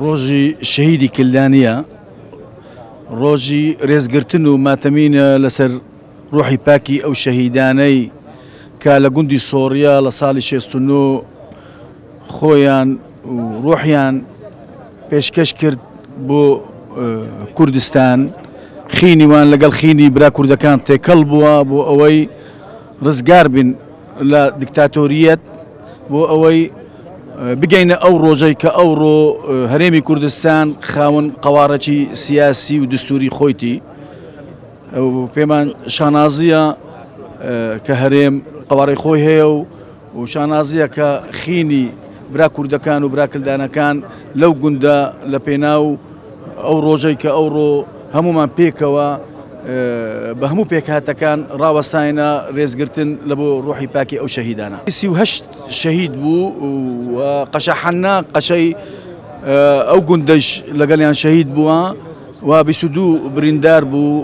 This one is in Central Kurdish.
ڕۆژی شەهیدی کلدانە ڕۆژی ڕێزگرتن و ماتەمینە لەسەر ڕۆحی پاکی ئەو شەهیدانەی کا لە گوندی سۆریا لە ساڵی 69 خۆیان ڕۆحیان پێشکەش کرد بۆ کوردستان خینیوان لەگەڵ خینی برا کوردەکان تێکەڵ بووە بۆ ئەوەی ڕزگار بن لە دیکتاتۆریەت بۆ ئەوەی بگەینە ئەو ڕۆژەی کە ئەوڕۆ هەرێمی کوردستان خاون قوارەی سیاسی و دستوری خۆیتی پێمان شانازیە کە هەرێم قوارەی خۆی هەیە و و شانازیە کە خینی برا کوردەکان و براکردانەکان لەو گوندە لە پێناو ئەو ڕۆژەی کە ئەوڕۆ هەمومان پێکەوە بە هەموو پێکهاتەکان ڕاوەستاینە ڕێزگرتن لە بۆ ڕۆحی پاکی ئەو شەهیدانە سیهشت شەهید بوو قەشەحەنا قەشەی ئەو گوندەش لەگەڵیان شەهید بووە و بیسودو بریندار بوو